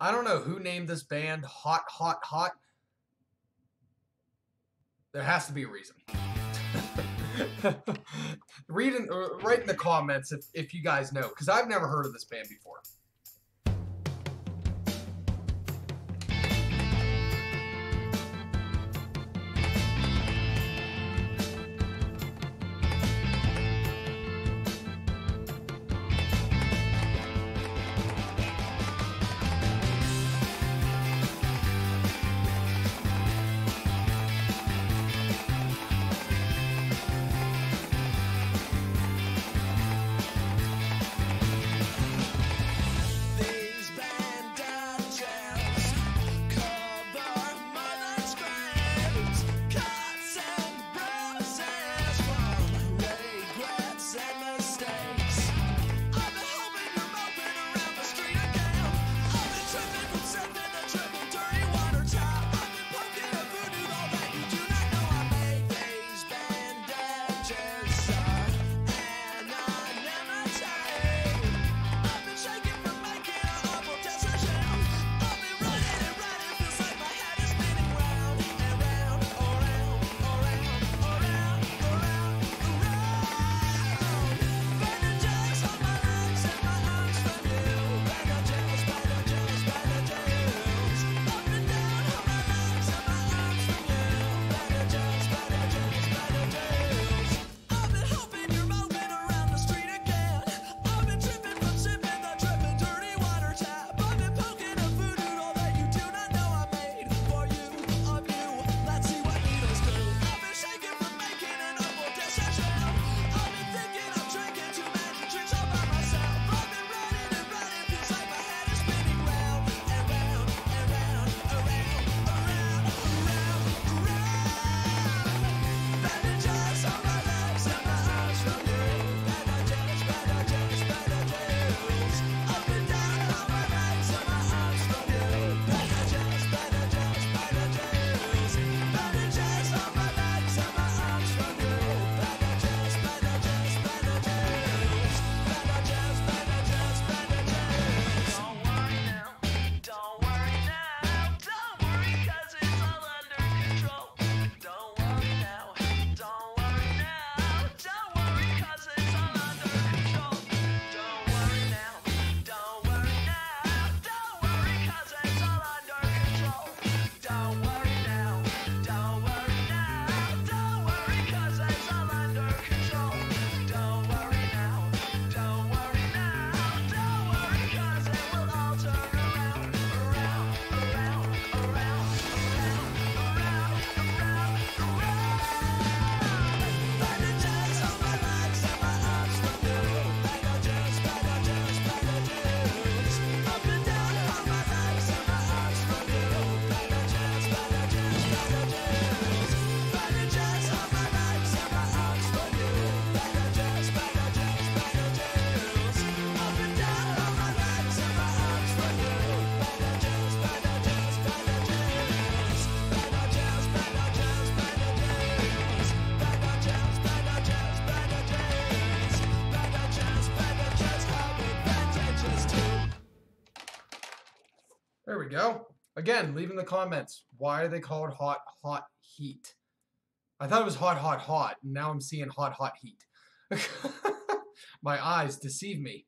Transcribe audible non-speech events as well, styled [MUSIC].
I don't know who named this band Hot Hot Hot. There has to be a reason. [LAUGHS] Read in, uh, write in the comments if, if you guys know, because I've never heard of this band before. There we go. Again, leave in the comments. Why are they called hot, hot heat? I thought it was hot, hot, hot. Now I'm seeing hot, hot heat. [LAUGHS] My eyes deceive me.